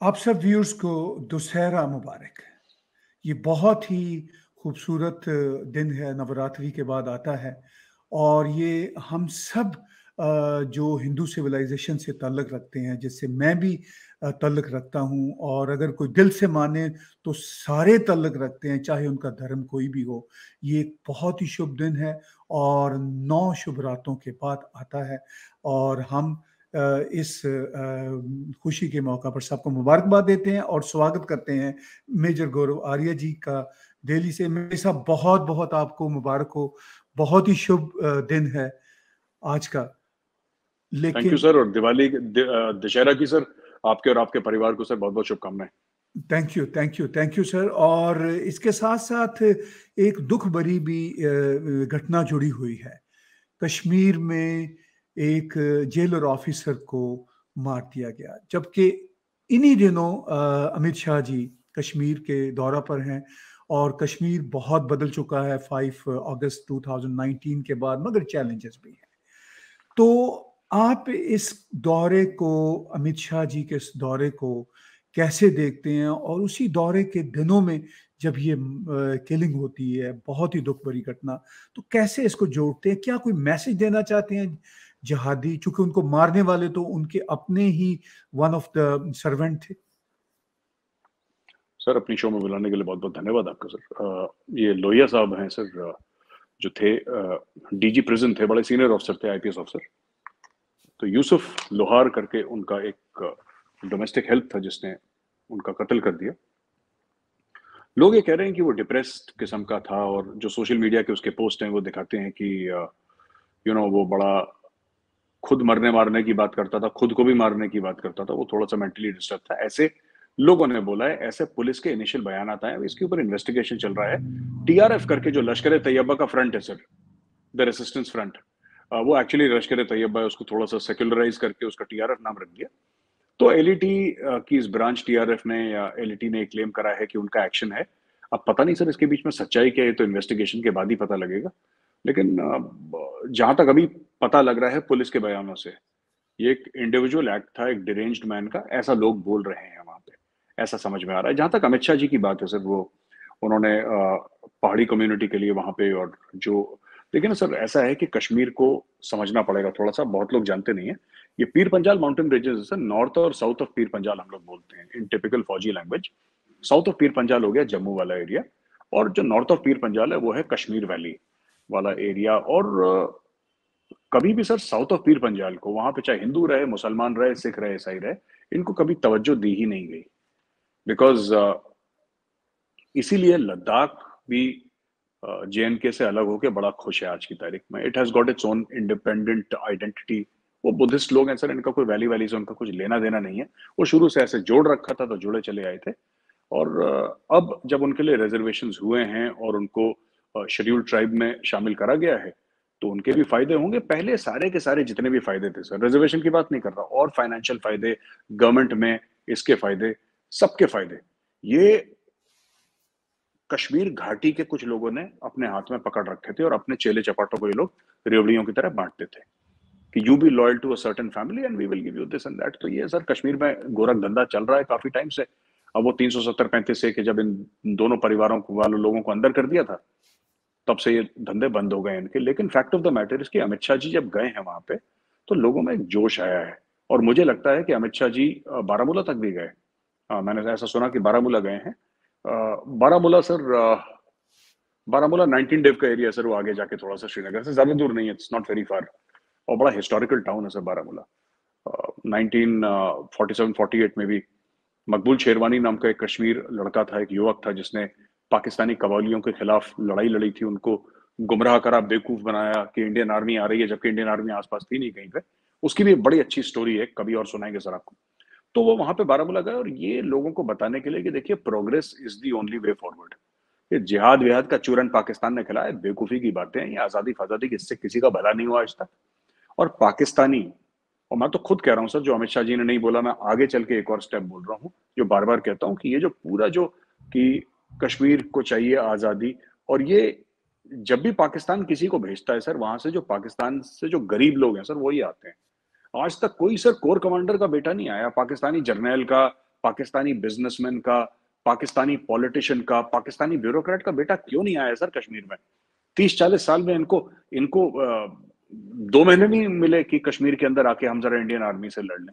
आप सब व्यूअर्स को दुशहरा मुबारक। ये बहुत ही खूबसूरत दिन है, नवरात्रि के बाद आता है और ये हम सब जो हिंदू सिविलाइजेशन से तल्लक रखते हैं, जिससे मैं भी तल्लक रखता हूँ और अगर कोई दिल से माने तो सारे तल्लक रखते हैं, चाहे उनका धर्म कोई भी हो। ये एक बहुत ही शुभ दिन है और नौ शुभ रातों के बाद आता है और हम इस खुशी के मौका पर सबको मुबारकबाद देते हैं और स्वागत करते हैं मेजर गौरव आर्य जी का दिल्ली से। मेरे साथ बहुत बहुत आपको मुबारक हो। बहुत ही शुभ दिन है आज का। लेकिन थैंक यू सर और दिवाली दशहरा की सर आपके और आपके परिवार को सर बहुत बहुत शुभकामनाएँ। Thank you thank you thank you sir और इसके साथ साथ एक दुख भरी भी घटना जुड़ी हुई है। कश्मीर में एक जेलर ऑफिसर को मार दिया गया। जबकि इन्हीं दिनों अमित शाह जी कश्मीर के दौरा पर हैं और कश्मीर बहुत बदल चुका है 5 अगस्त 2019 के बाद, मगर चैलेंजेस भी हैं। तो आप इस दौरे को, अमित शाह जी के इस दौरे को कैसे देखते हैं? और उसी दौरे के दिनों में जब ये किलिंग होती है, बहुत ही दुख भरी घटना तो कैसे इसको जोड़ते हैं? क्या कोई मैसेज देना चाहते हैं जहादी, चूँकि उनको मारने वाले तो उनके अपने ही वन ऑफ़ द सर्वेंट थे। सर अपनी शो में बुलाने के लिए बहुत बहुत धन्यवाद आपका सर ये लोहिया साहब हैं सर जो थे डीजी प्रिजन थे, बड़े सीनियर ऑफिसर थे आईपीएस ऑफिसर तो यूसुफ लोहार करके उनका एक डोमेस्टिक हेल्प था, जिसने उनका कत्ल कर दिया। लोग ये कह रहे हैं कि वो डिप्रेस्ड किस्म का था और जो सोशल मीडिया के उसके पोस्ट हैं, वो दिखाते हैं कि यू नो वो बड़ा खुद मरने मारने की बात करता था, खुद को भी मारने की बात करता था, वो थोड़ा सा मेंटली डिस्टर्ब था। ऐसे लोगों ने बोला है, ऐसे पुलिस के इनिशियल बयान आता है इसके ऊपर इन्वेस्टिगेशन चल रहा है। टीआरएफ करके जो लश्कर तैयबा का फ्रंट है सर द रेसिस्टेंस फ्रंट वो एक्चुअली लश्कर तैयबा है, उसको थोड़ा सा सेक्युलराइज करके उसका टीआरएफ नाम रख दिया। तो एलईटी की इस ब्रांच टीआरएफ ने या एलईटी ने क्लेम करा है कि उनका एक्शन है। अब पता नहीं सर इसके बीच में सच्चाई क्या है तो इन्वेस्टिगेशन के बाद ही पता लगेगा। लेकिन जहाँ तक अभी पता लग रहा है पुलिस के बयानों से, ये एक इंडिविजुअल एक्ट था, एक डिरेंज्ड मैन का, ऐसा लोग बोल रहे हैं वहाँ पे, ऐसा समझ में आ रहा है। जहाँ तक अमित शाह जी की बात है, सर, वो, उन्होंने पहाड़ी कम्युनिटी के लिए वहाँ पे और जो, लेकिन सर, ऐसा है कि कश्मीर को समझना पड़ेगा थोड़ा सा, बहुत लोग जानते नहीं है। ये Pir Panjal mountain ranges sir north और साउथ ऑफ़ पीर पंजाल हम लोग बोलते हैं इन टिपिकल फौजी language south of Pir Panjal हो गया जम्मू वाला एरिया और जो नॉर्थ ऑफ़ पीर पंजाल है, वो है कश्मीर वैली वाला एरिया और कभी भी sir south of Pir Panjal को, वहाँ पे चाहे हिंदू रहे, मुसलमान रहे, सिख रहे, ईसाई रहे, इनको कभी तवज्जो दी ही नहीं गई। बिकॉज़ इसीलिए लद्दाख भी जे के से अलग होके बड़ा खुश है आज की तारीख में। It has got its own independent identity वो बुद्धिस्ट लोग हैं सर, इनका कोई वैली वैली से उनका कुछ लेना देना नहीं है। वो शुरू से ऐसे जोड़ रखा था तो जुड़े चले आए थे। और अब जब उनके लिए रिजर्वेशन हुए हैं और उनको शेड्यूल ट्राइब में शामिल करा गया है तो उनके भी फ़ायदे होंगे। पहले सारे के सारे जितने भी फ़ायदे थे सर रिजर्वेशन की बात नहीं कर रहा और फाइनेंशियल फ़ायदे गवर्नमेंट में इसके फ़ायदे, सबके फ़ायदे। ये कश्मीर घाटी के कुछ लोगों ने अपने हाथ में पकड़ रखे थे और अपने चेले चपाटों को ये लोग रेवड़ियों की तरह बांटते थे कि you be loyal to a certain family and we will give you this and that तो ये सर कश्मीर में गोरख धंधा चल रहा है काफ़ी टाइम से। अब वो तीन सौ सत्तर पैंतीस से जब इन दोनों परिवारों वालों, लोगों को अंदर कर दिया था तब से ये धंधे बंद हो गए इनके। लेकिन फैक्ट ऑफ़ द मैटर इसकी अमित शाह जी जब गए हैं वहाँ पे तो लोगों में एक जोश आया है। और मुझे लगता है कि अमित शाह जी बारामूला तक भी गए। मैंने ऐसा सुना कि बारामूला गए हैं। बारामूला सर बारामूला नाइनटीन डेव का एरिया सर, वो आगे जाके थोड़ा सा श्रीनगर से ज़्यादा दूर नहीं है इट्स नॉट वेरी फार और बड़ा हिस्टोरिकल टाउन है sir Baramulla. Nineteen forty seven forty eight में भी मकबूल शेरवानी नाम का एक कश्मीर लड़का था, एक युवक था, जिसने पाकिस्तानी कवालियों के खिलाफ लड़ाई लड़ी थी, उनको गुमराह करा, बेवकूफ़ बनाया कि इंडियन आर्मी आ रही है, जबकि इंडियन आर्मी आसपास थी नहीं कहीं पे। उसकी भी बड़ी अच्छी स्टोरी है, कभी और सुनाएँगे सर आपको। तो वो वहाँ पे बारामूला गए और ये लोगों को बताने के लिए कि देखिए progress is the only way forward ये जिहाद विहाद का चूरन पाकिस्तान ने खिलाया, बेवकूफ़ी की बातें ये आज़ादी फाजादी इससे किसी का भला नहीं हुआ आज तक। और पाकिस्तानी, और मैं तो खुद कह रहा हूँ सर, जो अमित शाह जी ने नहीं बोला, मैं आगे चल के एक और स्टेप बोल रहा हूँ, जो बार बार कहता हूँ कि ये जो पूरा जो कि कश्मीर को चाहिए आज़ादी। और ये जब भी पाकिस्तान किसी को भेजता है, सर, वहाँ से जो पाकिस्तान से जो गरीब लोग हैं, सर वही आते हैं। आज तक कोई, सर, कोर कमांडर का बेटा नहीं आया। पाकिस्तानी जर्नल का, पाकिस्तानी बिजनेसमैन का, पाकिस्तानी पॉलिटिशियन का, पाकिस्तानी ब्यूरोक्रेट का बेटा क्यों नहीं आया, सर, कश्मीर में? तीस चालीस साल में इनको इनको दो महीने नहीं मिले कि कश्मीर के अंदर आके हम जरा इंडियन आर्मी से लड़ लें।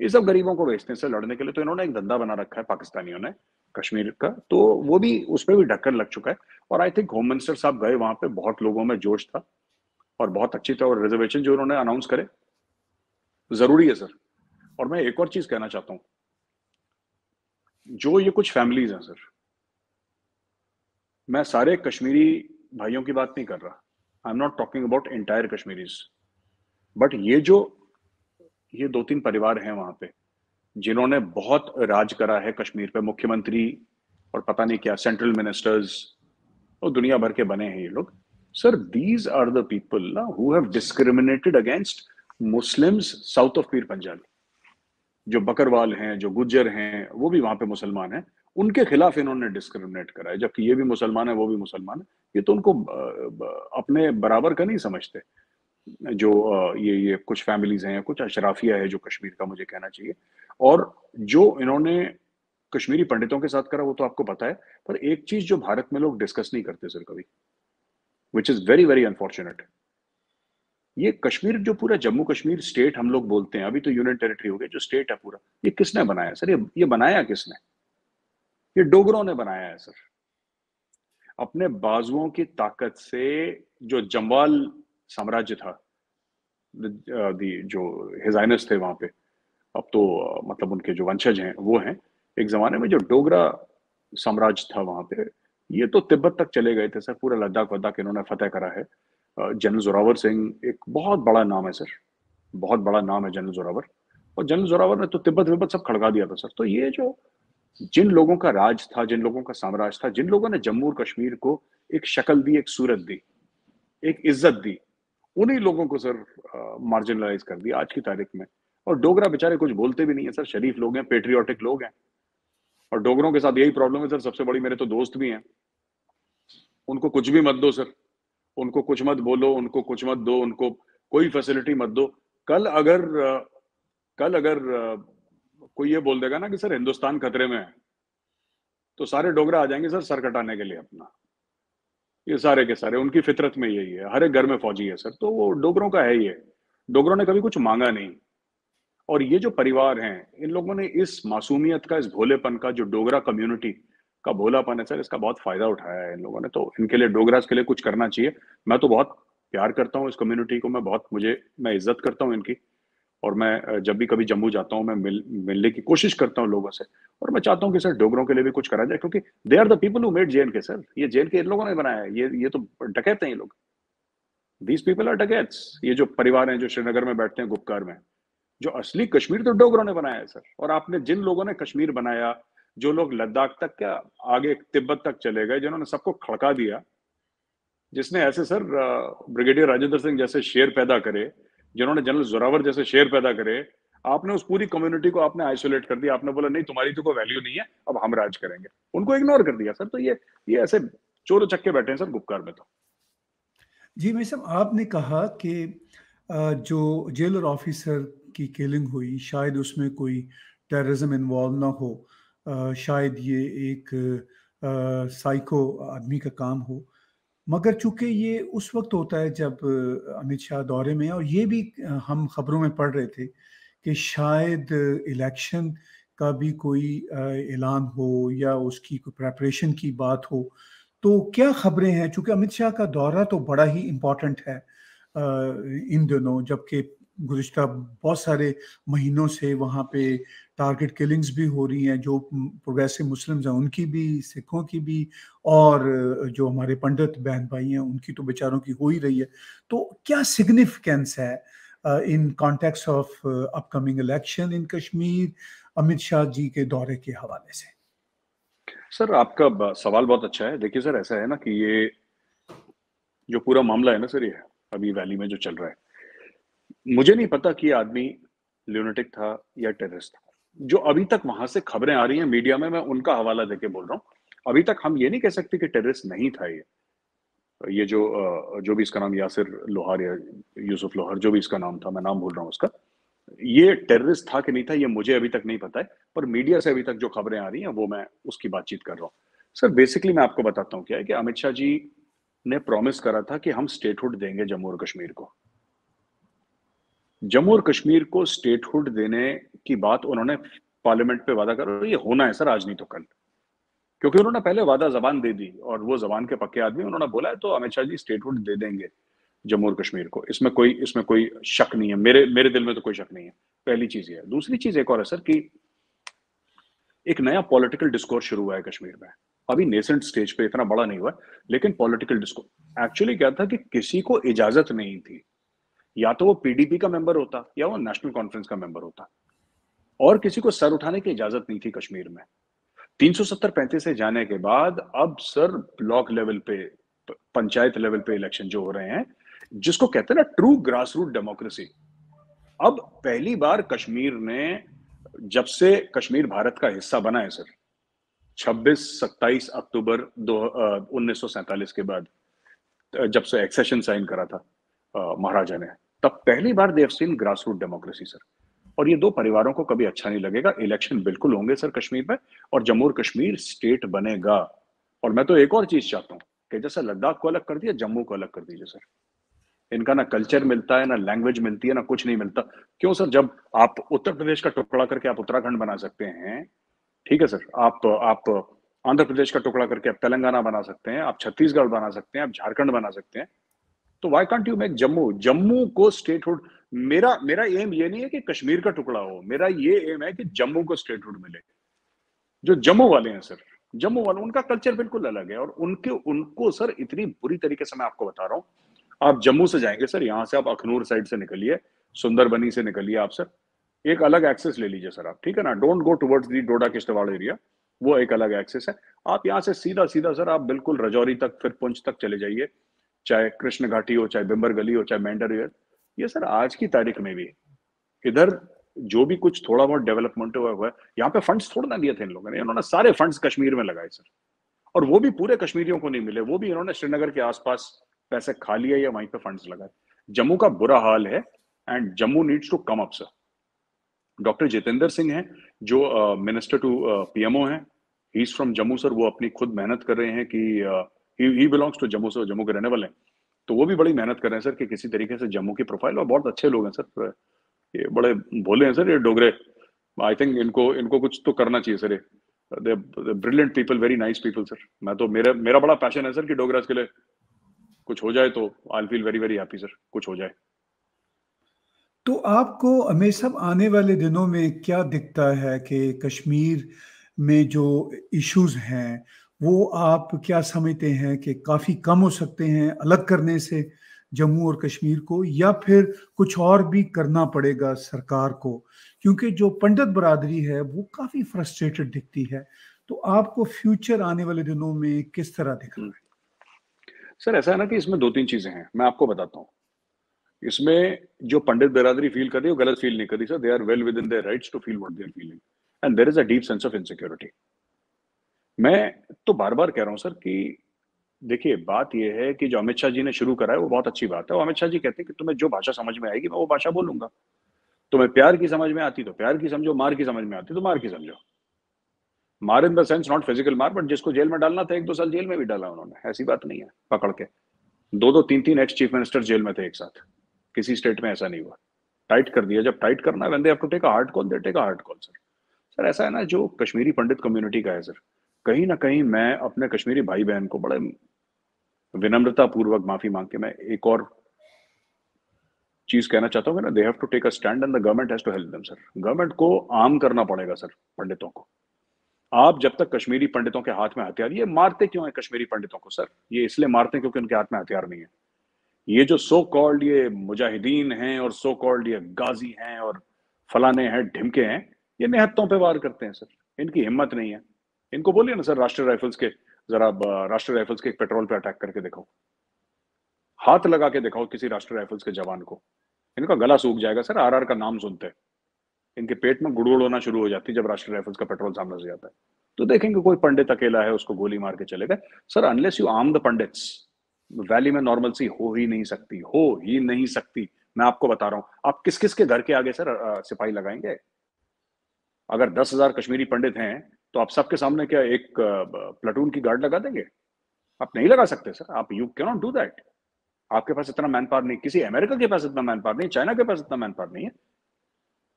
ये सब गरीबों को भेजते हैं, सर, लड़ने के लिए तो इन्होंने एक धंधा बना रखा है, पाकिस्तानियों ने। कश्मीर का तो वो भी उस पर भी ढक्कन लग चुका है। और आई थिंक होम मिनिस्टर साहब गए वहाँ पे, बहुत लोगों में जोश था और बहुत अच्छी था और रिजर्वेशन जो उन्होंने अनाउंस करे। ज़रूरी है सर। और मैं एक और चीज़ कहना चाहता हूँ। जो ये कुछ फैमिलीज़ हैं सर, मैं सारे कश्मीरी भाइयों की बात नहीं कर रहा। I am not talking about entire Kashmiris. But ये जो, ये दो तीन परिवार हैं वहाँ पे जिन्होंने बहुत राज करा है कश्मीर पे, मुख्यमंत्री और पता नहीं क्या सेंट्रल मिनिस्टर्स और दुनिया भर के बने हैं ये लोग। Sir these are the people ना who have discriminated against Muslims south of Pir Panjal जो बकरवाल हैं, जो गुज्जर हैं, वो भी वहाँ पे मुसलमान हैं। उनके खिलाफ इन्होंने डिस्क्रिमिनेट करा है। जबकि ये भी मुसलमान है, वो भी मुसलमान है। ये तो उनको अपने बराबर का नहीं समझते। जो ये ये कुछ फैमिलीज़ हैं कुछ अशराफिया है जो कश्मीर का मुझे कहना चाहिए। और जो इन्होंने कश्मीरी पंडितों के साथ करा, वो तो आपको पता है, पर एक चीज़ जो भारत में लोग डिस्कस नहीं करते सर कभी which is very very unfortunate ये कश्मीर जो पूरा जम्मू कश्मीर स्टेट हम लोग बोलते हैं, अभी तो यूनियन टेरिटरी हो गया, जो स्टेट है पूरा, ये किसने बनाया सर? ये ये बनाया किसने? ये डोगरों ने बनाया है सर। अपने बाजुओं की ताकत से जो जम्वाल साम्राज्य था जो हिजाइनस थे वहाँ पे अब तो मतलब उनके जो वंशज हैं, वो हैं। एक जमाने में जो डोगरा साम्राज्य था वहाँ पे, ये तो तिब्बत तक चले गए थे, सर। पूरा लद्दाख वद्दाख इन्होंने फतेह करा है। जनरल जोरावर सिंह, एक बहुत बड़ा नाम है, सर। बहुत बड़ा नाम है जनरल जोरावर। और जनरल जोरावर ने तो तिब्बत विब्बत सब खड़का दिया था, सर। तो ये जो, जिन लोगों का राज था, जिन लोगों का साम्राज्य था, जिन लोगों ने जम्मू और कश्मीर को एक शक्ल दी, एक सूरत दी, एक इज़्ज़त दी, उन्हीं लोगों को, सर मार्जिनलाइज कर दिया आज की तारीख में। और डोगरा बेचारे कुछ बोलते भी नहीं है, सर। शरीफ लोग हैं पेट्रियोटिक लोग हैं। और डोगरों के साथ यही प्रॉब्लम है, सर। सबसे बड़ी मेरे तो दोस्त भी हैं। उनको कुछ भी मत दो, सर। उनको कुछ मत बोलो, उनको कुछ मत दो, उनको कोई फैसिलिटी मत दो। कल अगर कल अगर, कोई ये बोल देगा ना कि, सर, हिंदुस्तान खतरे में है। तो सारे डोगरा आ जाएँगे, सर सर कटाने के लिए अपना। ये सारे के सारे। उनकी फितरत में यही है। हर एक घर में फौजी है, सर। तो वो डोगरों का है ये। डोगरों ने कभी कुछ मांगा नहीं। और ये जो परिवार हैं, इन लोगों ने इस मासूमियत का, इस भोलेपन का, जो डोगरा कम्युनिटी का भोलापन है, सर, इसका बहुत फ़ायदा उठाया है इन लोगों ने। तो इनके लिए डोगरास के लिए कुछ करना चाहिए। मैं तो बहुत प्यार करता हूँ इस कम्युनिटी को, मैं बहुत, मुझे, मैं इज़्ज़त करता हूँ इनकी। और मैं जब भी कभी जम्मू जाता हूँ, मैं मिल, मिलने की कोशिश करता हूँ लोगों से। और मैं चाहता हूँ कि, सर, डोगरों के लिए भी कुछ करा जाए, क्योंकि they are the people who made jail के सर। ये जेल के इन लोगों ने बनाया है। ये ये तो डकैत हैं ये लोग। दीज पीपल आर डकैट्स ये जो परिवार हैं, जो श्रीनगर में बैठते हैं, गुप्कार में। जो असली कश्मीर तो डोगरों ने बनाया है, सर। और आपने जिन लोगों ने कश्मीर बनाया, जो लोग लद्दाख तक क्या आगे तिब्बत तक चले गए, जिन्होंने सबको खड़का दिया, जिसने ऐसे, सर ब्रिगेडियर राजेंद्र सिंह जैसे शेर पैदा करे, जिन्होंने जनरल जोरावर जैसे शेर पैदा करे, आपने उस पूरी कम्युनिटी को आपने आइसोलेट कर दिया। आपने बोला, नहीं, तुम्हारी तो कोई वैल्यू नहीं है, अब हम राज करेंगे। उनको इग्नोर कर दिया, सर। तो ये ये ऐसे चोर चक्के बैठे हैं, सर, गुप्कार में तो। जी मैं सब आपने कहा कि जो जेलर ऑफिसर की किलिंग हुई शायद उसमें कोई टेररिज्म इन्वॉल्व ना हो आ, शायद ये एक आ, साइको आदमी का काम हो। मगर चूँकि ये उस वक्त होता है जब अमित शाह दौरे में और ये भी हम खबरों में पढ़ रहे थे कि शायद इलेक्शन का भी कोई ऐलान हो या उसकी कोई प्रेपरेशन की बात हो तो क्या खबरें हैं? चूँकि अमित शाह का दौरा तो बड़ा ही इम्पोर्टेंट है इन दिनों जबकि गुज्त बहुत सारे महीनों से वहाँ पे टारगेट किलिंग्स भी हो रही हैं, जो प्रोग्रेसिव मुस्लिम्स हैं, उनकी भी, सिखों की भी, और जो हमारे पंडित बहन भाई हैं, उनकी तो बेचारों की हो ही रही है। तो क्या सिग्निफिकेंस है in context of upcoming election in Kashmir Amit Shah ji के दौरे के हवाले से? सर, आपका सवाल बहुत अच्छा है। देखिए सर, ऐसा है ना कि ये, जो पूरा मामला है ना सर, ये अभी वैली में जो चल रहा है मुझे नहीं पता कि आदमी ल्यूनेटिक था या टेररिस्ट था। जो अभी तक वहाँ से खबरें आ रही हैं मीडिया में, मैं उनका हवाला देके बोल रहा हूँ। अभी तक हम ये नहीं कह सकते कि टेररिस्ट नहीं था ये। ये जो जो भी इसका नाम यासिर लोहार या यूसुफ लोहार, जो भी इसका नाम था, मैं नाम भूल रहा हूँ उसका। ये टेररिस्ट था कि नहीं था, ये मुझे अभी तक नहीं पता है, पर मीडिया से अभी तक जो खबरें आ रही हैं, वो मैं उसकी बातचीत कर रहा हूँ। सर बेसिकली मैं आपको बताता हूँ क्या है कि अमित शाह जी ने प्रॉमिस करा था कि हम स्टेटहुड देंगे जम्मू और कश्मीर को। जम्मू और कश्मीर को स्टेटहुड देने की बात उन्होंने पार्लियामेंट पे वादा करो ये होना है सर आज नहीं तो कल। क्योंकि उन्होंने पहले वादा जबान दे दी, और वो जबान के पक्के आदमी, उन्होंने बोला है तो अमित शाह जी स्टेटहुड दे देंगे जम्मू और कश्मीर को। इसमें कोई इसमें कोई शक नहीं है। मेरे मेरे दिल में तो कोई शक नहीं है। पहली चीज़ ये दूसरी चीज़ एक और है सर कि एक नया पॉलिटिकल डिस्कोर्स शुरू हुआ है कश्मीर में। अभी नेसेंट स्टेज पे इतना बड़ा नहीं हुआ, लेकिन पॉलिटिकल डिस्कोर्स एक्चुअली क्या था कि किसी को इजाज़त नहीं थी। या तो वो पीडीपी का मेंबर होता, या वो नेशनल कॉन्फ्रेंस का मेंबर होता। और किसी को सर उठाने की इजाज़त नहीं थी कश्मीर में। 370 पैंतीस से जाने के बाद अब सर ब्लॉक लेवल पे, पंचायत लेवल पे इलेक्शन जो हो रहे हैं, जिसको कहते हैं ना ट्रू ग्रास रूट डेमोक्रेसी अब पहली बार कश्मीर ने, जब से कश्मीर भारत का हिस्सा बना है सर 26 27 अक्टूबर दो उन्नीस के बाद, जब से एक्सेशन साइन करा था महाराजा ने। तब पहली बार they've seen grass root democracy sir और ये दो परिवारों को कभी अच्छा नहीं लगेगा। इलेक्शन बिल्कुल होंगे सर कश्मीर में, और जम्मू और कश्मीर स्टेट बनेगा। और मैं तो एक और चीज़ चाहता हूँ कि जैसे लद्दाख को अलग कर दिया, जम्मू को अलग कर दीजिए सर इनका ना कल्चर मिलता है, ना लैंग्वेज मिलती है, ना कुछ नहीं मिलता। क्यों सर जब आप उत्तर प्रदेश का टुकड़ा करके आप उत्तराखंड बना सकते हैं, ठीक है सर आप आप आंध्र प्रदेश का टुकड़ा करके आप तेलंगाना बना सकते हैं, आप छत्तीसगढ़ बना सकते हैं, आप झारखंड बना सकते हैं। तो why can't you make Jammu? Jammu को स्टेटहुड मेरा मेरा एम ये नहीं है कि कश्मीर का टुकड़ा हो, मेरा ये एम है कि जम्मू को स्टेटहुड मिले। जो जम्मू वाले हैं सर, जम्मू वाले, उनका कल्चर बिल्कुल अलग है और उनके, उनको सर इतनी बुरी तरीके से मैं आपको बता रहा हूँ। आप जम्मू से जाएँगे सर, यहाँ से आप अखनूर साइड से निकलिए, सुंदरबनी से निकलिए आप सर। एक अलग एक्सेस ले लीजिए सर आप, ठीक है ना? Don't go towards the Doda Kishtwar area वो एक अलग एक्सेस है। आप यहाँ से सीधा सीधा सर आप बिल्कुल रजौरी तक, फिर पुंछ तक चले जाइए। चाहे कृष्ण घाटी हो, चाहे बिम्बर गली हो, चाहे मैंडर ये सर आज की तारीख में भी इधर जो भी कुछ थोड़ा बहुत डेवलपमेंट हुआ हुआ है, यहाँ पे फंड्स थोड़ा ना दिए थे इन लोगों ने। इन्होंने सारे फंड्स कश्मीर में लगाए, सर। और वो भी पूरे कश्मीरियों को नहीं मिले, वो भी इन्होंने श्रीनगर के आसपास पैसे खा लिए या वहीं पे फंड्स लगाए। जम्मू का बुरा हाल है and Jammu needs to come up sir doctor Jitendra Singh हैं, जो मिनिस्टर टू पीएमओ हैं he. Is from Jammu sir वो अपनी खुद मेहनत कर रहे हैं कि he belongs to Jammu sir Jammu के रहने वाले हैं तो वो भी बड़ी मेहनत कर रहे हैं, सर, कि किसी तरीके से जम्मू की प्रोफ़ाइल और बहुत अच्छे लोग हैं, सर। ये बड़े भोले हैं, सर, ये डोगरे। आई थिंक इनको इनको कुछ तो करना चाहिए, सर, ये। Brilliant people very nice people sir मैं तो मेरा मेरा बड़ा पैशन है, सर, कि डोगराज के लिए कुछ हो जाए तो I feel very very happy sir कुछ हो जाए। तो आपको हमेशा आने वाले दिनों में क्या दिखता है कि कश्मीर में जो इश्यूज़ हैं वो आप क्या समझते हैं कि काफ़ी कम हो सकते हैं अलग करने से जम्मू और कश्मीर को, या फिर कुछ और भी करना पड़ेगा सरकार को? क्योंकि जो पंडित बरादरी है, वो काफ़ी फ्रस्ट्रेटेड दिखती है। तो आपको फ्यूचर आने वाले दिनों में किस तरह दिख रहा है? सर, ऐसा है ना कि इसमें दो तीन चीज़ें हैं। मैं आपको बताता हूँ। इसमें जो पंडित बिरादरी फील कर रही है, वो गलत फील नहीं कर रही। Sir they are well within their rights to feel what they are feeling and there is a deep sense of insecurity मैं तो बार बार कह रहा हूँ, सर, कि देखिए, बात यह है कि जो अमित शाह जी ने शुरू करा है, वो बहुत अच्छी बात है। और अमित शाह जी कहते हैं कि तुम्हें जो भाषा समझ में आएगी, मैं वो भाषा बोलूँगा। तुम्हें प्यार की समझ में आती तो प्यार की समझो, मार की समझ में आती तो मार की समझो। मार in the sense not physical मार, बट जिसको जेल में डालना था, एक दो साल जेल में भी डाला उन्होंने। ऐसी बात नहीं है, पकड़ के। दो दो, तीन तीन एक्स चीफ मिनिस्टर जेल में थे एक साथ। किसी स्टेट में ऐसा नहीं हुआ। टाइट कर दिया। जब टाइट करना है to take a hard call they take a hard call sir sir, ऐसा है ना, जो कश्मीरी पंडित कम्युनिटी का है सर कहीं ना कहीं मैं अपने कश्मीरी भाई बहन को बड़े विनम्रता पूर्वक माफ़ी मांग के मैं एक और चीज़ कहना चाहता हूँ ना they have to take a stand and the government has to help them sir government को आम करना पड़ेगा सर पंडितों को। आप जब तक कश्मीरी पंडितों के हाथ में हथियार, ये मारते क्यों है कश्मीरी पंडितों को सर ये इसलिए मारते हैं क्योंकि उनके हाथ में हथियार नहीं है। ये जो सो कॉल्ड ये मुजाहिदीन हैं और सो कॉल्ड ये गाजी हैं और फलाने हैं, ढिमके हैं, ये निहत्तों पे वार करते हैं सर इनकी हिम्मत नहीं है। इनको बोलिए ना सर, राष्ट्रीय राइफल्स के, जरा राष्ट्रीय राइफल्स के एक पेट्रोल पे अटैक करके दिखाओ। हाथ लगा के दिखाओ किसी राष्ट्रीय राइफल्स के जवान को। इनका गला सूख जाएगा। सर आर आर का नाम सुनते हैं। इनके पेट में गुड़गुड़ होना शुरू हो जाती है जब राष्ट्रीय राइफल्स का पेट्रोल सामने से जाता है। तो देखेंगे, कोई पंडित अकेला है, उसको गोली मार के चले गए। Sir unless you arm the Pandits valley में नॉर्मल सी हो ही नहीं सकती, हो ही नहीं सकती। मैं आपको बता रहा हूँ, आप किस किस के घर के आगे, सर सिपाही लगाएँगे? अगर दस हज़ार कश्मीरी पंडित हैं तो आप सबके सामने क्या एक प्लाटून की गार्ड लगा देंगे? आप नहीं लगा सकते सर आप यू कैनॉट डू दैट आपके पास इतना मैन पावर नहीं, किसी अमेरिका के पास इतना मैन पावर नहीं चाइना के पास इतना मैन पावर नहीं है।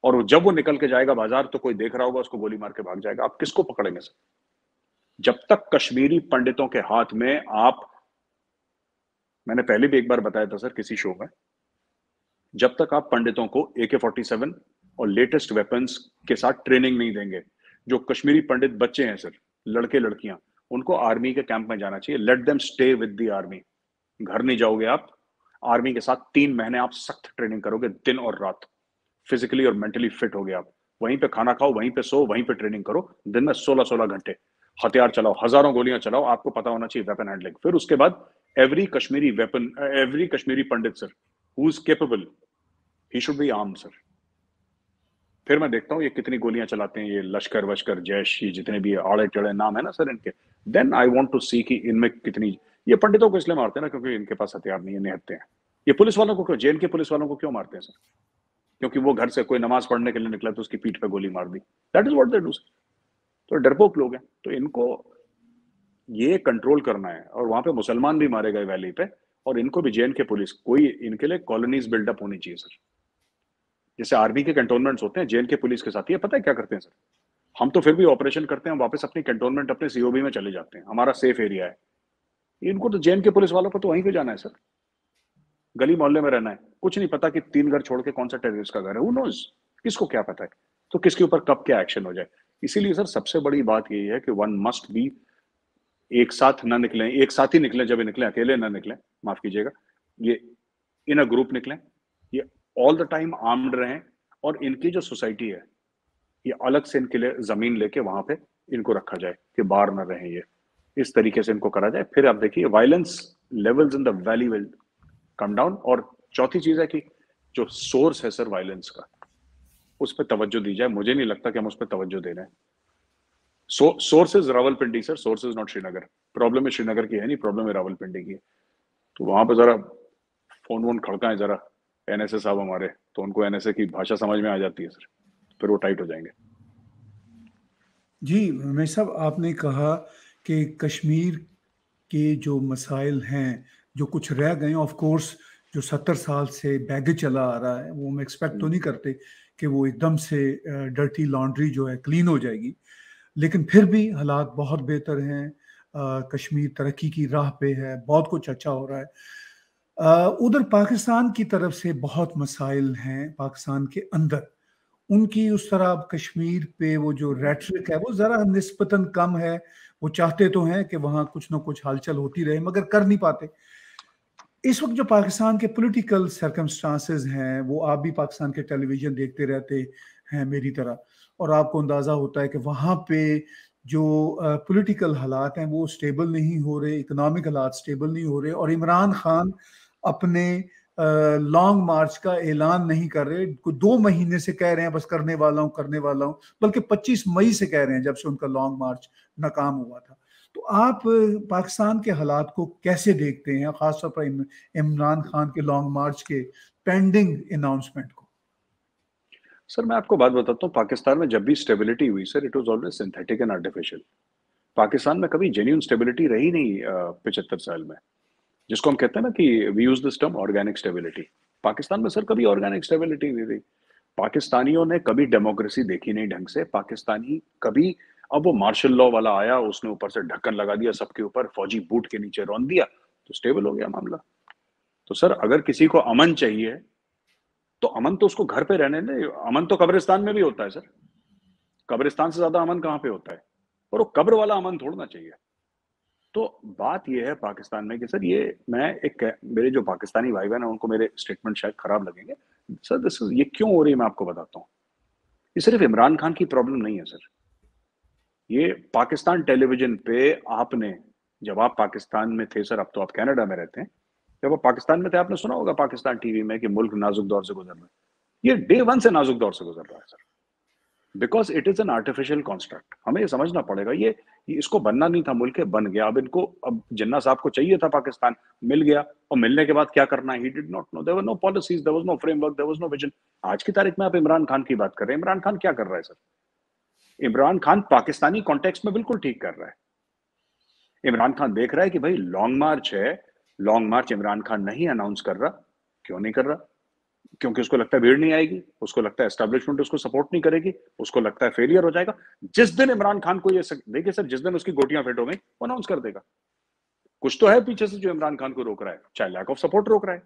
और जब वो निकल के जाएगा बाज़ार तो कोई देख रहा होगा, उसको गोली मार के भाग जाएगा। आप किसको पकड़ेंगे सर जब तक कश्मीरी पंडितों के हाथ में आप, मैंने पहले भी एक बार बताया था सर किसी शो में, जब तक आप पंडितों को ए के फोर्टी सेवन और लेटेस्ट वेपन्स के साथ ट्रेनिंग नहीं देंगे जो कश्मीरी पंडित बच्चे हैं, सर, लड़के, लड़कियाँ, उनको आर्मी के कैंप में जाना चाहिए। Let them stay with the army घर नहीं जाओगे आप। आर्मी के साथ तीन महीने आप सख्त ट्रेनिंग करोगे, दिन और रात। फिजिकली और मेंटली फिट हो गए आप। वहीं पे खाना खाओ, वहीं पे सो, वहीं पे ट्रेनिंग करो। दिन में सोलह सोलह घंटे। हथियार चलाओ, हज़ारों गोलियाँ चलाओ, आपको पता होना चाहिए वेपन हैंडलिंग फिर उसके बाद every Kashmiri weapon every Kashmiri Pandit sir who is capable he should be arm sir फिर मैं देखता हूँ ये कितनी गोलियाँ चलाते हैं ये लश्कर वश्कर, जैश ये जितने भी आड़े टेढ़े नाम है ना सर इनके। Then I want to see कि इनमें कितनी, ये पंडितों को इसलिए मारते हैं ना क्योंकि इनके पास हथियार नहीं है, निहत्ते हैं। ये पुलिस वालों को क्यों, जेल के पुलिस वालों को क्यों मारते हैं सर? क्योंकि वो घर से कोई नमाज़ पढ़ने के लिए निकला तो उसकी पीठ पे गोली मार दी। That is what they do तो डरपोक लोग हैं। तो इनको ये कंट्रोल करना है। और वहाँ पे मुसलमान भी मारे गए वैली पे। और इनको भी जेन के पुलिस, कोई इनके लिए कॉलोनीज बिल्डअप होनी चाहिए सर जैसे आर्मी के कंटोनमेंट्स होते हैं, जेल के पुलिस के साथ, ये पता है क्या करते हैं सर? हम तो फिर भी ऑपरेशन करते हैं वापस अपनी कंटोनमेंट अपने सीओबी में चले जाते हैं। हमारा सेफ़ एरिया है। इनको तो जेन के पुलिस वालों को तो वहीं पे जाना है सर। गली मोहल्ले में रहना है। कुछ नहीं पता कि तीन घर छोड़ के कौन सा टेररिस्ट का घर है। वो नोज़ किसको क्या पता है? तो किसके ऊपर कब क्या एक्शन हो जाए? इसीलिए सर, सबसे बड़ी बात यही है कि वन मस्ट बी एक साथ ना निकले, एक साथ ही निकले, जब निकले, अकेले ना निकले, माफ़ कीजिएगा, ये इन अ ग्रुप निकले। ऑल द टाइम आर्म्ड रहे और इनकी जो सोसाइटी है, ये अलग से इनके लिए ज़मीन लेके वहाँ पे इनको रखा जाए कि बाहर ना रहे ये। इस तरीके से इनको करा जाए। फिर आप देखिए violence levels in the valley will come down और चौथी चीज़ है कि जो सोर्स है सर वायलेंस का, उस पर तवज्जो दी जाए। मुझे नहीं लगता कि हम उस पर तवज्जो दे रहे हैं। Source is Rawalpindi sir source is not Srinagar problem है श्रीनगर की है नहीं प्रॉब्लम है रावलपिंडी की तो वहाँ पर जरा फ़ोन वोन खड़का जरा एनएसए साहब हमारे तो उनको एनएसए की भाषा समझ में आ जाती है सर। फिर वो टाइट हो जाएँगे। जी मैं साहब आपने कहा कि कश्मीर के जो मसाइल हैं जो कुछ रह गए ऑफ़ कोर्स जो सत्तर साल से बैग चला आ रहा है वो हम एक्सपेक्ट तो हम्म। नहीं करते कि वो एकदम से डर्टी लॉन्ड्री जो है क्लीन हो जाएगी। लेकिन फिर भी हालात बहुत बेहतर हैं कश्मीर तरक्की की राह पे है बहुत कुछ अच्छा हो रहा है। उधर पाकिस्तान की तरफ़ से बहुत मसाइल हैं, पाकिस्तान के अंदर। उनकी उस तरह कश्मीर पे वो जो रेटरिक है, वो ज़रा निस्बतन कम है। वो चाहते तो हैं कि वहाँ कुछ ना कुछ हलचल होती रहे, मगर कर नहीं पाते। इस वक्त जो पाकिस्तान के पॉलिटिकल सर्कमस्टांसेस हैं, वो आप भी पाकिस्तान के टेलीविज़न देखते रहते हैं मेरी तरह। और आपको अंदाज़ा होता है कि वहाँ पे जो पॉलिटिकल हालात हैं, वो स्टेबल नहीं हो रहे इकोनॉमिक हालात स्टेबल नहीं हो रहे। और इमरान खान अपने लॉन्ग मार्च का ऐलान नहीं कर रहे। कोई दो महीने से कह रहे हैं, बस करने वाला हूँ, करने वाला हूँ, बल्कि 25 मई से कह रहे हैं, जब से उनका लॉन्ग मार्च नाकाम हुआ था। तो आप पाकिस्तान के हालात को कैसे देखते हैं? खासतौर पर इमरान खान के लॉन्ग मार्च के पेंडिंग अनाउंसमेंट को। सर, मैं आपको बात बताता हूँ, पाकिस्तान में जब भी स्टेबिलिटी हुई, sir it was always synthetic and artificial Pakistan में कभी जेन्यून स्टेबिलिटी रही नहीं पिछहत्तर साल में। जिसको हम कहते हैं ना कि we use this term organic stability Pakistan में सर कभी ऑर्गेनिक स्टेबिलिटी नहीं रही। पाकिस्तानियों ने कभी डेमोक्रेसी देखी नहीं ढंग से। पाकिस्तानी कभी, अब वो मार्शल लॉ वाला आया, उसने ऊपर से ढक्कन लगा दिया सबके ऊपर, फौजी बूट के नीचे रौन दिया तो स्टेबल हो गया मामला। तो सर, अगर किसी को अमन चाहिए तो अमन तो उसको घर पे रहने दे। अमन तो कब्रिस्तान में भी होता है सर। कब्रिस्तान से ज़्यादा अमन कहाँ पे होता है? और वो कब्र वाला अमन थोड़ना चाहिए। तो बात यह है पाकिस्तान में कि सर ये मैं एक मेरे जो पाकिस्तानी भाई बहन है, उनको मेरे स्टेटमेंट शायद खराब लगेंगे। सर दिस ये क्यों हो रही है मैं आपको बताता हूँ। ये सिर्फ़ इमरान खान की प्रॉब्लम नहीं है, सर। ये पाकिस्तान टेलीविज़न पे आपने, जब आप पाकिस्तान में थे, सर, अब तो आप कनाडा में रहते हैं। जब आप पाकिस्तान में थे, आपने सुना होगा पाकिस्तान टीवी में कि मुल्क नाजुक दौर से गुजर रहा है। ये डे वन से नाजुक दौर से गुजर रहा है, sir. Because it is an artificial construct हमें ये समझना पड़ेगा। ये, इसको बनना नहीं था मुल्क बन गया। अब इनको अब जिन्ना साहब को चाहिए था पाकिस्तान मिल गया। और मिलने के बाद क्या करना है? Did not know there no policies there was no framework there was no vision आज की तारीख में आप इमरान खान की बात कर रहे हैं। इमरान खान क्या कर रहा है सर? इमरान खान पाकिस्तानी कॉन्टेक्स्ट में बिल्कुल ठीक कर रहा है। इमरान खान देख रहा है कि भाई लॉन्ग मार्च है। लॉन्ग मार्च इमरान खान नहीं अनाउंस कर रहा। क्यों नहीं कर रहा? क्योंकि उसको लगता है भीड़ नहीं आएगी, उसको लगता है एस्टेब्लिशमेंट उसको सपोर्ट नहीं करेगी, उसको लगता है फेलियर हो जाएगा। जिस दिन इमरान खान को ये सक... देखिए सर, जिस दिन उसकी गोटियाँ फेट हो गई, वो अनाउंस कर देगा। कुछ तो है पीछे से जो इमरान खान को रोक रहा है, चाहे लैक ऑफ़ सपोर्ट रोक रहा है,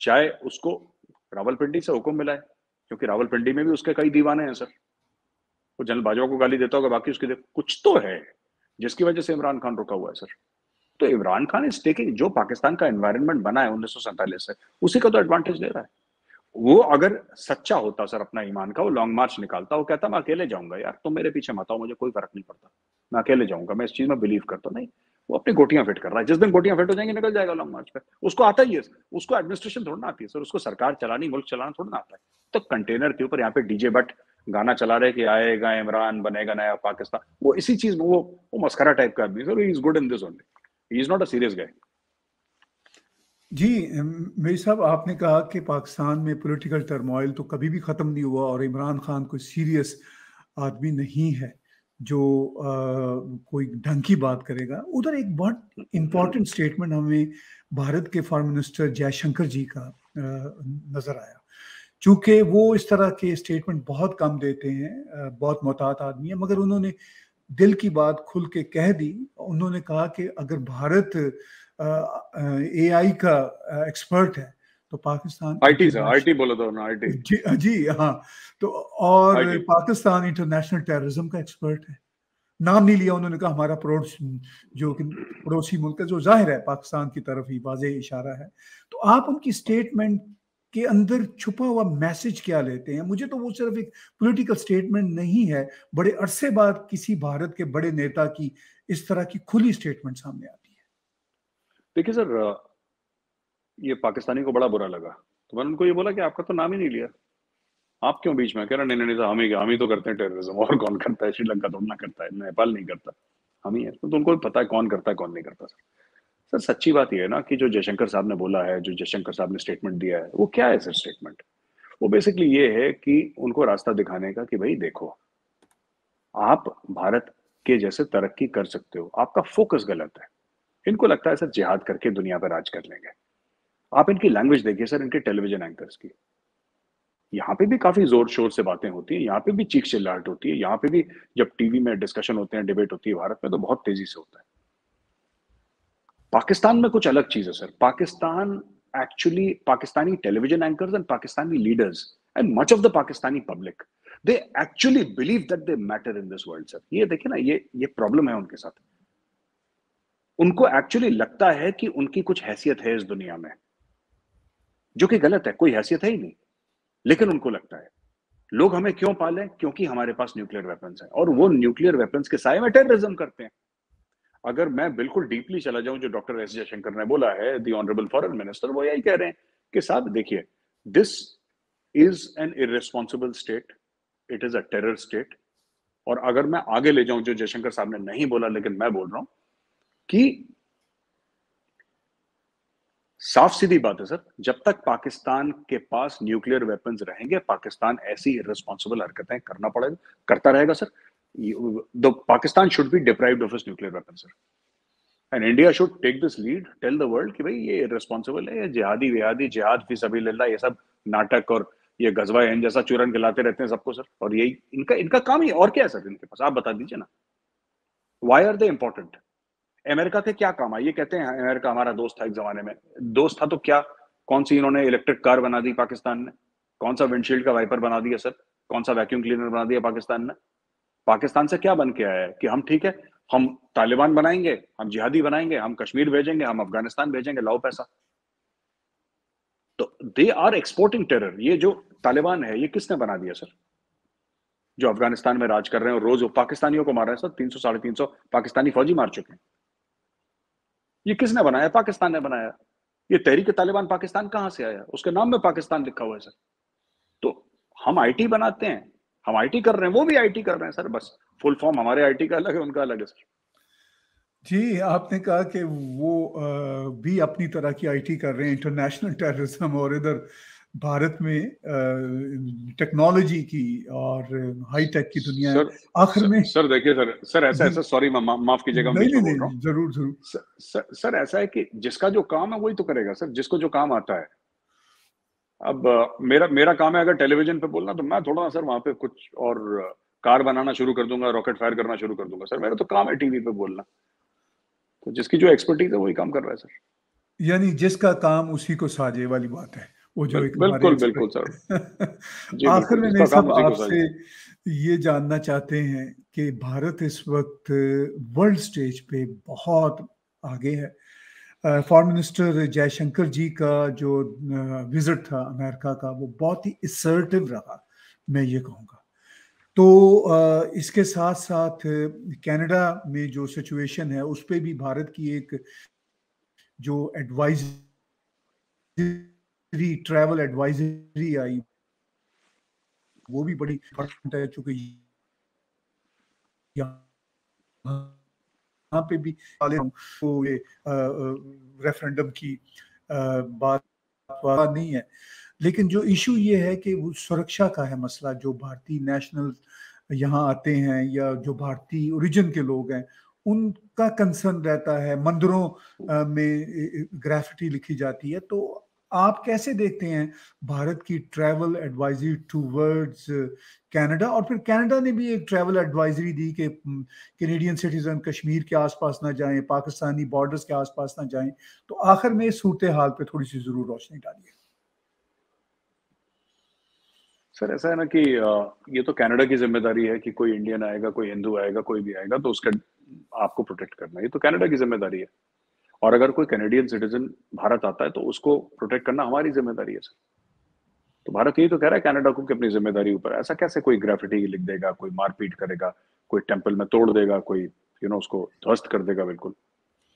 चाहे उसको रावलपिंडी से हुक्म मिला है, क्योंकि रावलपिंडी में भी उसके कई दीवाने हैं सर। वो जनरल बाजवा को गाली देता होगा, बाकी उसके कुछ तो है, जिसकी वजह से इमरान खान रुका हुआ है सर। तो इमरान खान इज़ टेकिंग जो पाकिस्तान का एनवायरनमेंट बना है उन्नीस से उसी का तो एडवांटेज ले रहा है। वो अगर सच्चा होता सर अपना ईमान का, वो लॉन्ग मार्च निकालता, वो कहता, मैं अकेले जाऊँगा यार, तुम मेरे पीछे मत आओ, मुझे कोई फ़र्क नहीं पड़ता। मैं अकेले जाऊँगा, मैं इस चीज़ में बिलीव करता नहीं, वो अपनी गोटियाँ फिट कर रहा है। जिस दिन गोटियाँ फिट हो जाएँगी, निकल जाएगा लॉन्ग मार्च पे। उसको आता ही है, उसको एडमिनिस्ट्रेशन थोड़ा आती है सर, उसको सरकार चलानी, मुल्क चलाना थोड़ा ना आता है। तो कंटेनर के ऊपर यहाँ पे डीजे बट गाना चला रहे कि आएगा इमरान, बनेगा नया पाकिस्तान। वो इसी चीज़ में वो वो मस्करा टाइप का आदमी sir is good in this only is not a serious guy जी मेरी साहब आपने कहा कि पाकिस्तान में पॉलिटिकल टर्मोइल तो कभी भी ख़त्म नहीं हुआ और इमरान खान कोई सीरियस आदमी नहीं है जो आ, कोई ढंग की बात करेगा। उधर एक बहुत इंपॉर्टेंट स्टेटमेंट हमें भारत के फॉरेन मिनिस्टर जयशंकर जी का आ, नज़र आया। चूँकि वो इस तरह के स्टेटमेंट बहुत कम देते हैं बहुत मोहतात आदमी है मगर उन्होंने दिल की बात खुल के कह दी। उन्होंने कहा कि अगर भारत एआई का एक्सपर्ट है तो पाकिस्तान आईटी से आईटी बोला था ना आईटी जी जी हाँ तो और पाकिस्तान इंटरनेशनल टेररिज्म का एक्सपर्ट है। नाम नहीं लिया उन्होंने कहा हमारा पड़ोस जो कि पड़ोसी मुल्क है जो ज़ाहिर है पाकिस्तान की तरफ़ ही वाज इशारा है। तो आप उनकी स्टेटमेंट के अंदर छुपा हुआ मैसेज क्या लेते हैं? मुझे तो वो सिर्फ़ एक पॉलिटिकल स्टेटमेंट नहीं है बड़े अरसे बाद किसी भारत के बड़े नेता की इस तरह की खुली स्टेटमेंट सामने आती देखिए सर ये पाकिस्तानी को बड़ा बुरा लगा। तो मैंने उनको ये बोला कि आपका तो नाम ही नहीं लिया। आप क्यों बीच में? कह रहे, नहीं नहीं हम ही हम ही तो करते हैं टेररिज्म और कौन करता है? श्रीलंका तो ना करता है, नेपाल नहीं करता। हम ही है। तो उनको पता है कौन करता है, कौन नहीं करता सर सर सच्ची बात यह है ना कि जो जयशंकर साहब ने बोला है, जो जयशंकर साहब ने स्टेटमेंट दिया है, वो क्या है सर स्टेटमेंट वो बेसिकली ये है कि उनको रास्ता दिखाने का कि भाई देखो, आप भारत के जैसे तरक्की कर सकते हो। आपका फोकस गलत है। इनको लगता है सर जिहाद करके दुनिया पर राज कर लेंगे। आप इनकी लैंग्वेज देखिए सर, इनके टेलीविज़न एंकर्स की। यहाँ पे भी काफ़ी ज़ोर शोर से बातें होती है, यहाँ पे भी चीख चिल्लाहट होती है, यहाँ पे भी जब टीवी में डिस्कशन होते हैं डिबेट होती है, भारत में तो बहुत तेज़ी से होता है। पाकिस्तान में कुछ अलग चीज़ है sir. Pakistan actually Pakistani television anchors and Pakistani leaders and much of the Pakistani public they actually believe that they matter in this world sir. ये देखिए ना, ये ये प्रॉब्लम है उनके साथ। उनको एक्चुअली लगता है कि उनकी कुछ हैसियत है इस दुनिया में, जो कि गलत है, कोई हैसियत है ही नहीं, लेकिन उनको लगता है। लोग हमें क्यों पालें? क्योंकि हमारे पास न्यूक्लियर वेपन्स है, और वो न्यूक्लियर वेपन्स के साय में टेररिज्म करते हैं। अगर मैं बिल्कुल डीपली चला जाऊँ, जो डॉक्टर एस जयशंकर ने बोला है दी ऑनरेबल फॉरेन मिनिस्टर वो यही कह रहे हैं कि साहब, देखिए this is an irresponsible state it is a terror state और अगर मैं आगे ले जाऊँ, जो जयशंकर साहब ने नहीं बोला, लेकिन मैं बोल रहा हूँ कि साफ़ सीधी बात है सर, जब तक पाकिस्तान के पास न्यूक्लियर वेपन्स रहेंगे, पाकिस्तान ऐसी रिस्पॉन्सिबल हरकतें करना पड़ेगा, करता रहेगा sir. The, Pakistan should be deprived of nuclear weapon sir and India should take this lead tell the world कि भाई ये रिस्पॉन्सिबल है, ये जिहादी विहादी जिहाद फ़ी सभी लल्ला ये सब नाटक और ये गजवा एन जैसा चूरन खिलाते रहते हैं सबको, सर। और यही, इनका इनका काम ही और क्या है, सर, इनके पास? आप बता दीजिए ना। Why are they important America के क्या काम आए? ये कहते हैं, अमेरिका हमारा दोस्त था एक जमाने में। दोस्त था तो क्या? कौन सी इन्होंने इलेक्ट्रिक कार बना दी पाकिस्तान ने? कौन सा विंडशील्ड का वाइपर बना दिया सर? कौन सा वैक्यूम क्लीनर बना दिया पाकिस्तान ने? पाकिस्तान से क्या बन के आया है कि हम ठीक है? हम तालिबान बनाएँगे, हम जिहादी बनाएँगे, हम कश्मीर भेजेंगे, हम अफ़गानिस्तान भेजेंगे, लाओ पैसा। तो दे आर एक्सपोर्टिंग टेरर ये जो तालिबान है, ये किसने बना दिया सर? जो अफ़गानिस्तान में राज कर रहे हैं और रोज पाकिस्तानियों को मार रहे हैं सर, तीन सौ, साढ़े तीन सौ पाकिस्तानी फौजी मार चुके हैं। ये किसने बनाया? पाकिस्तान ने बनाया। ये तहरीक तालिबान पाकिस्तान कहाँ से आया? उसके नाम में पाकिस्तान लिखा हुआ है, सर। तो हम आईटी बनाते हैं। हम आईटी कर रहे हैं। वो भी आईटी कर रहे हैं, सर। बस फुल फॉर्म हमारे आईटी का अलग है, उनका अलग है, सर। जी, आपने कहा कि वो भी अपनी तरह की आईटी कर रहे हैं, इंटरनेशनल टेररिज्म और इधर भारत में टेक्नोलॉजी की और हाई टेक की दुनिया सर, आखिर में सर देखिए सर सर ऐसा ऐसा सॉरी मा, माफ़ कीजिएगा नहीं नहीं, नहीं ज़रूर ज़रूर। सर, सर, सर ऐसा है कि जिसका जो काम है वही तो करेगा सर जिसको जो काम आता है। अब मेरा मेरा काम है अगर टेलीविज़न पे बोलना तो मैं थोड़ा सर वहाँ पे कुछ और कार बनाना शुरू कर दूँगा रॉकेट फायर करना शुरू कर दूँगा सर मेरा तो काम है टीवी पे बोलना। तो जिसकी जो एक्सपर्टीज है वही काम कर रहा है सर। यानी जिसका काम उसी को साजे वाली बात है। वो जो एक बिल्कुल बिल्कुल सर। आखिर में सब आपसे ये जानना चाहते हैं कि भारत इस वक्त वर्ल्ड स्टेज पे बहुत आगे है। फॉरेन मिनिस्टर जयशंकर जी का जो विज़िट था अमेरिका का वो बहुत ही असर्टिव रहा मैं ये कहूँगा। तो इसके साथ साथ कनाडा में जो सिचुएशन है उस पर भी भारत की एक जो एडवाइज ट्रैवल एडवाइजरी आई वो भी बड़ी इंपॉर्टेंट है, चूँकि यहाँ पे भी तो ये रेफरेंडम की बात नहीं है। लेकिन जो इशू ये है कि वो सुरक्षा का है मसला, जो भारतीय नेशनल यहाँ आते हैं या जो भारतीय ओरिजिन के लोग हैं, उनका कंसर्न रहता है। मंदिरों में ग्राफिटी लिखी जाती है तो आप कैसे देखते हैं भारत की ट्रैवल एडवाइजरी टूवर्ड्स कनाडा और फिर कनाडा ने भी एक ट्रैवल एडवाइजरी दी कि कैनेडियन सिटीजन कश्मीर के आसपास ना जाएँ पाकिस्तानी बॉर्डर्स के आसपास ना जाएँ। तो आखिर में सूरत हाल पे थोड़ी सी ज़रूर रोशनी डालिए। सर, ऐसा है ना कि ये तो कनाडा की ज़िम्मेदारी है कि कोई इंडियन आएगा, कोई हिंदू आएगा, कोई भी आएगा तो उसका आपको प्रोटेक्ट करना ये तो कनाडा की ज़िम्मेदारी है। और अगर कोई कैनेडियन सिटीजन भारत आता है तो उसको प्रोटेक्ट करना हमारी ज़िम्मेदारी है सर तो भारत यही तो कह रहा है कनाडा को कि अपनी ज़िम्मेदारी ऊपर ऐसा कैसे कोई ग्राफिटी लिख देगा कोई मारपीट करेगा कोई टेंपल में तोड़ देगा कोई यू you नो know, उसको ध्वस्त कर देगा बिल्कुल।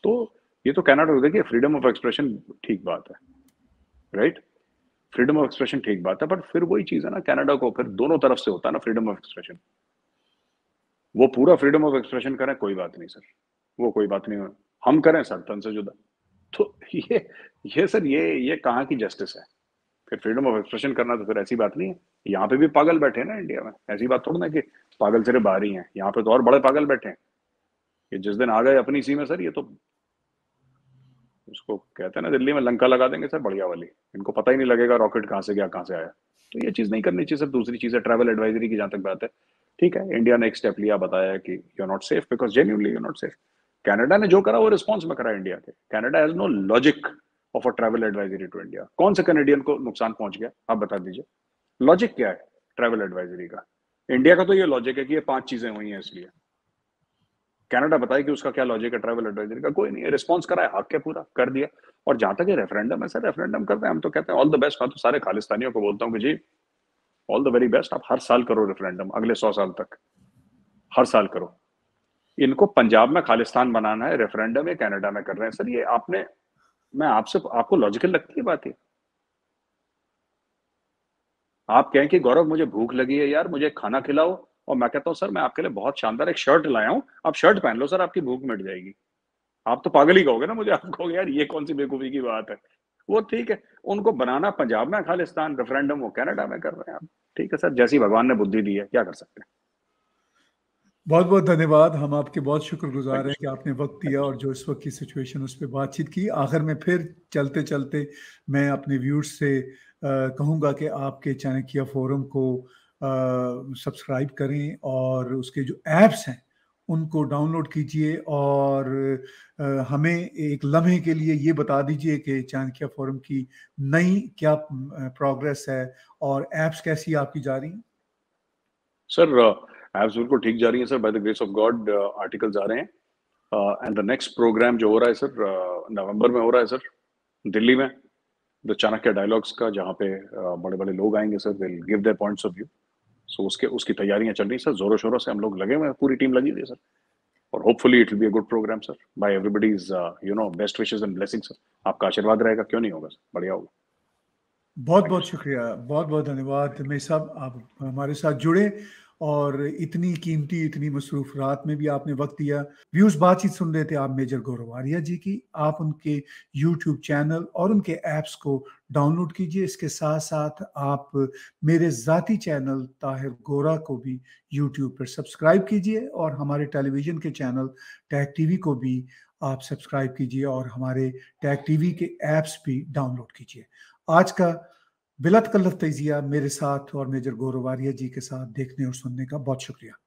तो ये तो कनाडा देखिए फ्रीडम ऑफ़ एक्सप्रेशन ठीक बात है राइट फ्रीडम ऑफ़ एक्सप्रेशन ठीक बात है बट फिर वही चीज़ है ना कनाडा को फिर दोनों तरफ़ से होता है ना फ्रीडम ऑफ़ एक्सप्रेशन वो पूरा फ्रीडम ऑफ़ एक्सप्रेशन करें कोई बात नहीं सर वो कोई बात नहीं हम करें सर, तन से जुदा तो ये ये सर, ये ये कहाँ की जस्टिस है? फिर फ्रीडम ऑफ़ एक्सप्रेशन करना तो फिर ऐसी बात नहीं है। यहाँ पे भी पागल बैठे हैं ना इंडिया में। ऐसी बात थोड़ी ना कि पागल सिर्फ़ बाहर ही। हैं यहाँ पे तो और बड़े पागल बैठे हैं। कि जिस दिन आ गए अपनी सी में सर, ये तो उसको कहते हैं ना, दिल्ली में लंका लगा देंगे सर, बढ़िया वाली। इनको पता ही नहीं लगेगा रॉकेट कहाँ से गया, कहाँ से आया। तो ये चीज़ नहीं करनी चाहिए सर। दूसरी चीज़ है ट्रैवल एडवाइजरी की जहाँ तक बात है। ठीक है इंडिया ने एक स्टेप लिया, बताया कि you are not safe because genuinely you not safe Canada ने जो करा, वो रिस्पॉन्स में करा इंडिया के। Canada has no logic of a travel advisory to India कौन से कैनेडियन को नुकसान पहुँच गया? आप बता दीजिए। लॉजिक क्या है ट्रैवल एडवाइजरी का? इंडिया का तो ये लॉजिक है कि ये पाँच चीज़ें हुई हैं इसलिए। कनाडा बताए कि उसका क्या लॉजिक है ट्रैवल एडवाइजरी का? कोई नहीं रिस्पॉन्स करा है, हक है पूरा, कर दिया। और जहाँ तक ये रेफरेंडम है, सर रेफरेंडम करते हैं, हम तो कहते हैं ऑल द बेस्ट मैं तो सारे खालिस्तानियों को बोलता हूँ कि जी ऑल द वेरी बेस्ट आप हर साल करो रेफरेंडम अगले सौ साल तक। हर साल करो। इनको पंजाब में खालिस्तान बनाना है रेफरेंडम है कनाडा में कर रहे हैं। सर, ये आपने, मैं आपसे, आपको लॉजिकल लगती है बात? ये आप कहें कि, गौरव, मुझे भूख लगी है यार, मुझे खाना खिलाओ। और मैं कहता हूँ, सर, मैं आपके लिए बहुत शानदार एक शर्ट लाया हूँ। आप शर्ट पहन लो, सर, आपकी भूख मिट जाएगी। आप तो पागल ही कहोगे ना मुझे, आप कहोगे, यार, ये कौन सी बेकूफी की बात है? वो ठीक है, उनको बनाना पंजाब में खालिस्तान रेफरेंडम वो कनाडा में कर रहे हैं आप। ठीक है, सर, जैसी भगवान ने बुद्धि दी है, क्या कर सकते हैं? बहुत बहुत धन्यवाद। हम आपके बहुत शुक्रगुजार हैं कि आपने वक्त दिया और जो इस वक्त की सिचुएशन उस पर बातचीत की। आखिर में फिर चलते चलते मैं अपने व्यूर्स से कहूँगा कि आपके चाणक्य फोरम को सब्सक्राइब करें और उसके जो एप्स हैं उनको डाउनलोड कीजिए और आ, हमें एक लम्हे के लिए ये बता दीजिए कि चाणक्य फोरम की नई क्या प्रोग्रेस है और एप्स कैसी आपकी जा रही हैं। सर एप्स बिल्कुल ठीक जा रही हैं sir by the grace of God articles आ रहे हैं. एंड द नेक्स्ट प्रोग्राम जो हो रहा है सर नवंबर में हो रहा है सर दिल्ली में. द चाणक्य डायलॉग्स का जहाँ पे uh, बड़े बड़े लोग आएँगे sir will give their points of view so उसके उसकी तैयारियाँ चल रही सर जोरों शोरों से हम लोग लगे हुए हैं पूरी टीम लगी हुई है सर और hopefully it will be a good programme sir by everybody's you know best wishes and blessing sir आपका आशीर्वाद रहेगा क्यों नहीं होगा सर बढ़िया होगा. बहुत बहुत शुक्रिया बहुत बहुत धन्यवाद. मैं सब आप हमारे साथ जुड़े. और इतनी कीमती, इतनी मसरूफ रात में भी आपने वक्त दिया। व्यूज़ बातचीत सुन रहे थे आप मेजर गौरव आर्या जी की। आप उनके यूट्यूब चैनल और उनके ऐप्स को डाउनलोड कीजिए। इसके साथ साथ आप मेरे ज़ाती चैनल ताहिर गोरा को भी यूट्यूब पर सब्सक्राइब कीजिए और हमारे टेलीविज़न के चैनल टैग टीवी को भी आप सब्सक्राइब कीजिए और हमारे टैग टीवी के ऐप्स भी डाउनलोड कीजिए। आज का बिलत कल्लत तजिया मेरे साथ और मेजर गौरव जी के साथ देखने और सुनने का बहुत शुक्रिया।